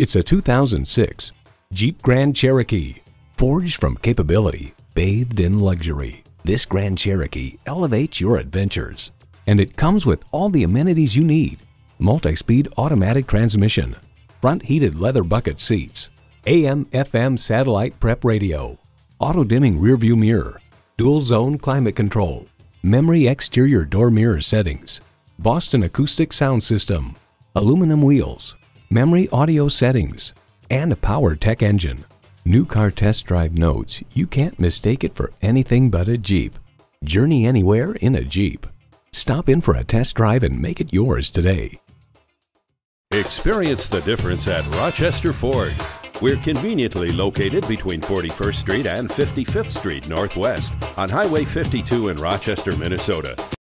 It's a 2006 Jeep Grand Cherokee. Forged from capability, bathed in luxury, this Grand Cherokee elevates your adventures. And it comes with all the amenities you need. Multi-speed automatic transmission, front heated leather bucket seats, AM FM satellite prep radio, auto dimming rearview mirror, dual zone climate control, memory exterior door mirror settings, Boston acoustic sound system, aluminum wheels, memory audio settings, and a PowerTech engine. New car test drive notes you can't mistake it for anything but a Jeep. Journey anywhere in a Jeep. Stop in for a test drive and make it yours today. Experience the difference at Rochester Ford. We're conveniently located between 41st Street and 55th Street Northwest on Highway 52 in Rochester, Minnesota.